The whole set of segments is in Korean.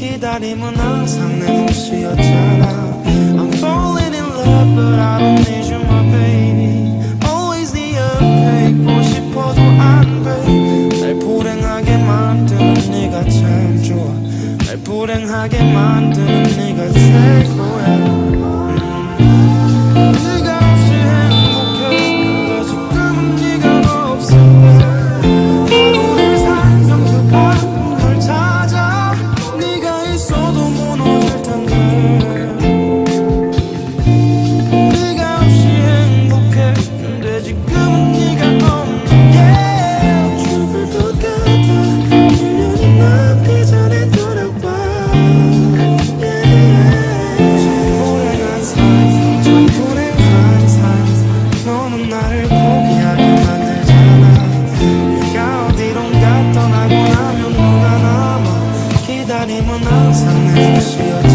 기다림은 항상 내 몫이었잖아 I'm falling in love but I don't need you my baby Always the upgrade 있고 싶어도 안돼날 불행하게 만드는 네가 참 좋아 날 불행하게 만드는 네가 최고 animal, not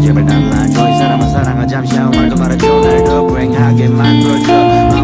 제발 나만줘 이 사람은 사랑하 잠시 아무 말도 말아줘. 날 더 불행하게 만들어줘.